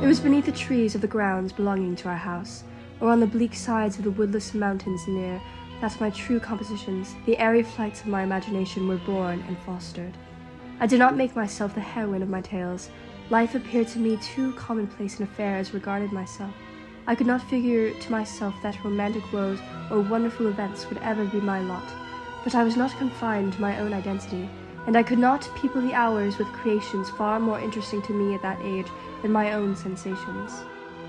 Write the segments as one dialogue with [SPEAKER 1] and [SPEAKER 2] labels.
[SPEAKER 1] It was beneath the trees of the grounds belonging to our house, or on the bleak sides of the woodless mountains near, that my true compositions, the airy flights of my imagination, were born and fostered. I did not make myself the heroine of my tales. Life appeared to me too commonplace an affair as regarded myself. I could not figure to myself that romantic woes or wonderful events would ever be my lot. But I was not confined to my own identity, and I could not people the hours with creations far more interesting to me at that age than my own sensations.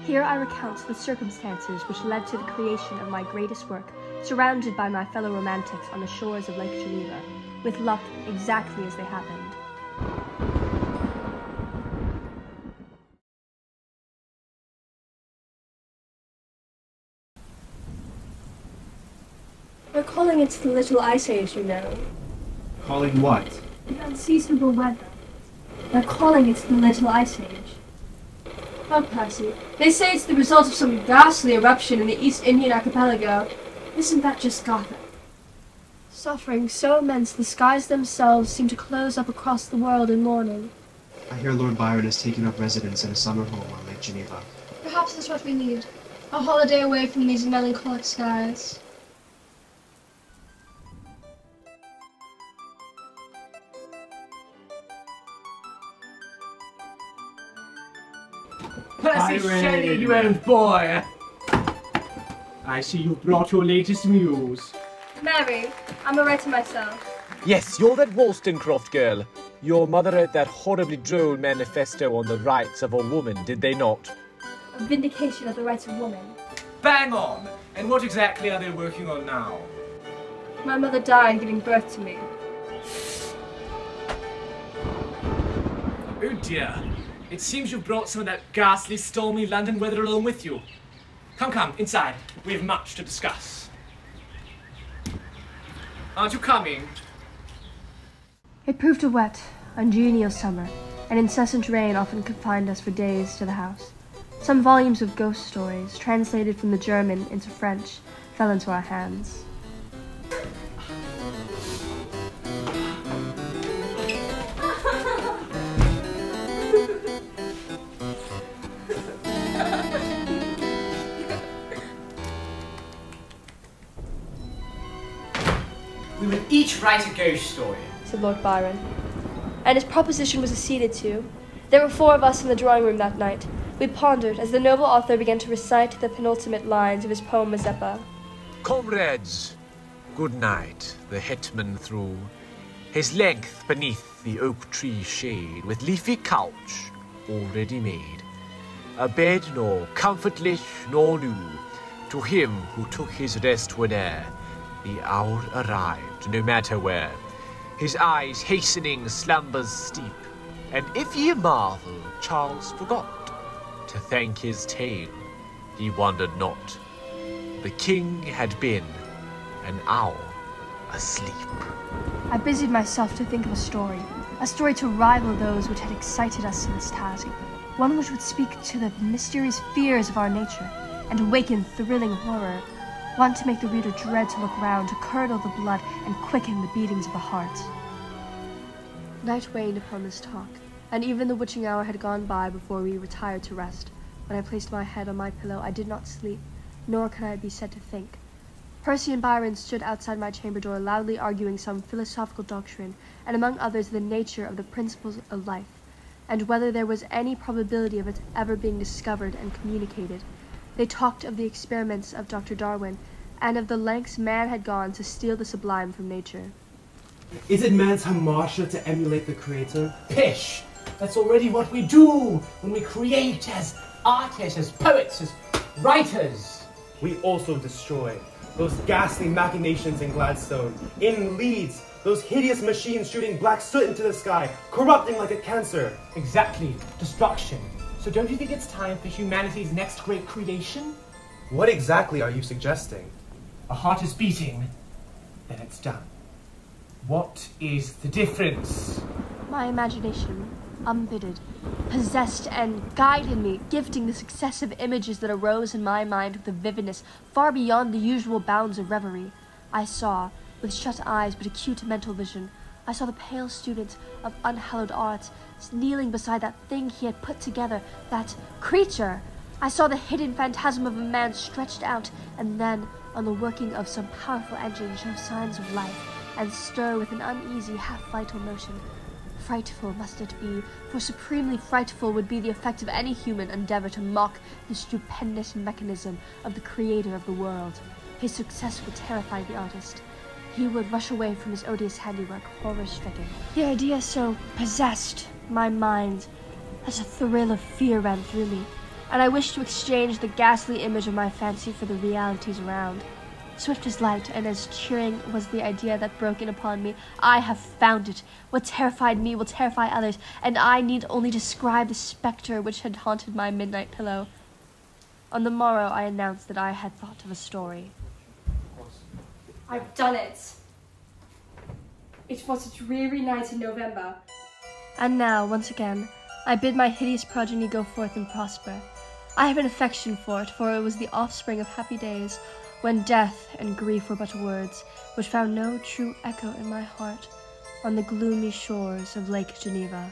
[SPEAKER 1] Here I recount the circumstances which led to the creation of my greatest work, surrounded by my fellow romantics on the shores of Lake Geneva, with luck exactly as they happened. We're calling it the Little Ice Age, you know.
[SPEAKER 2] Calling what?
[SPEAKER 1] The unseasonable weather. They're calling it the Little Ice Age. Oh, Percy, they say it's the result of some ghastly eruption in the East Indian archipelago. Isn't that just Gotham? Suffering so immense the skies themselves seem to close up across the world in mourning.
[SPEAKER 2] I hear Lord Byron has taken up residence in a summer home on Lake Geneva.
[SPEAKER 1] Perhaps that's what we need. A holiday away from these melancholic skies.
[SPEAKER 3] Percy
[SPEAKER 4] Byron.
[SPEAKER 3] Shelley, you old boy! I see you've brought your latest news.
[SPEAKER 1] Mary, I'm a writer myself.
[SPEAKER 4] Yes, you're that Wollstonecraft girl. Your mother wrote that horribly droll manifesto on the rights of a woman, did they not?
[SPEAKER 1] A vindication of the rights of woman.
[SPEAKER 3] Bang on! And what exactly are they working on now?
[SPEAKER 1] My mother died giving birth to me.
[SPEAKER 3] Oh dear. It seems you've brought some of that ghastly, stormy London weather along with you. Come, come, inside. We have much to discuss. Aren't you coming?
[SPEAKER 1] It proved a wet, ungenial summer, and incessant rain often confined us for days to the house. Some volumes of ghost stories, translated from the German into French, fell into our hands.
[SPEAKER 3] We will each write a ghost story.
[SPEAKER 1] said Lord Byron. And his proposition was acceded to. There were four of us in the drawing room that night. We pondered as the noble author began to recite the penultimate lines of his poem Mazeppa.
[SPEAKER 4] Comrades, good night, the hetman threw. His length beneath the oak tree shade, with leafy couch already made. A bed nor comfortless nor new, to him who took his rest whene'er the hour arrived, no matter where. His eyes hastening slumbers steep, and if ye marvel, Charles forgot to thank his tale. He wondered not. The king had been an hour asleep.
[SPEAKER 1] I busied myself to think of a story, a story to rival those which had excited us to this task, one which would speak to the mysterious fears of our nature, and awaken thrilling horror, one to make the reader dread to look round, to curdle the blood, and quicken the beatings of the heart. Night waned upon this talk, and even the witching hour had gone by before we retired to rest. When I placed my head on my pillow, I did not sleep, nor could I be said to think. Percy and Byron stood outside my chamber door, loudly arguing some philosophical doctrine, and among others the nature of the principles of life, and whether there was any probability of its ever being discovered and communicated. They talked of the experiments of Dr. Darwin, and of the lengths man had gone to steal the sublime from nature.
[SPEAKER 5] Is it man's hamartia to emulate the creator?
[SPEAKER 6] Pish! That's already what we do when we create as artists, as poets, as writers.
[SPEAKER 5] We also destroy those ghastly machinations in Gladstone, in Leeds, those hideous machines shooting black soot into the sky, corrupting like a cancer.
[SPEAKER 6] Exactly, destruction. So don't you think it's time for humanity's next great creation?
[SPEAKER 5] What exactly are you suggesting?
[SPEAKER 6] A heart is beating, then it's done. What is the difference?
[SPEAKER 1] My imagination, unbidden, possessed and guided me, gifting the successive images that arose in my mind with a vividness far beyond the usual bounds of reverie. I saw, with shut eyes but acute mental vision, I saw the pale student of unhallowed art kneeling beside that thing he had put together, that creature. I saw the hidden phantasm of a man stretched out, and then, on the working of some powerful engine, show signs of life, and stir with an uneasy, half vital motion. Frightful must it be, for supremely frightful would be the effect of any human endeavor to mock the stupendous mechanism of the creator of the world. His success would terrify the artist. He would rush away from his odious handiwork, horror stricken. The idea so possessed my mind as a thrill of fear ran through me, and I wished to exchange the ghastly image of my fancy for the realities around. Swift as light, and as cheering was the idea that broke in upon me, I have found it. What terrified me will terrify others, and I need only describe the spectre which had haunted my midnight pillow. On the morrow, I announced that I had thought of a story.
[SPEAKER 7] I've done it. It was a dreary night in November.
[SPEAKER 1] And now, once again, I bid my hideous progeny go forth and prosper. I have an affection for it, for it was the offspring of happy days, when death and grief were but words, which found no true echo in my heart, on the gloomy shores of Lake Geneva.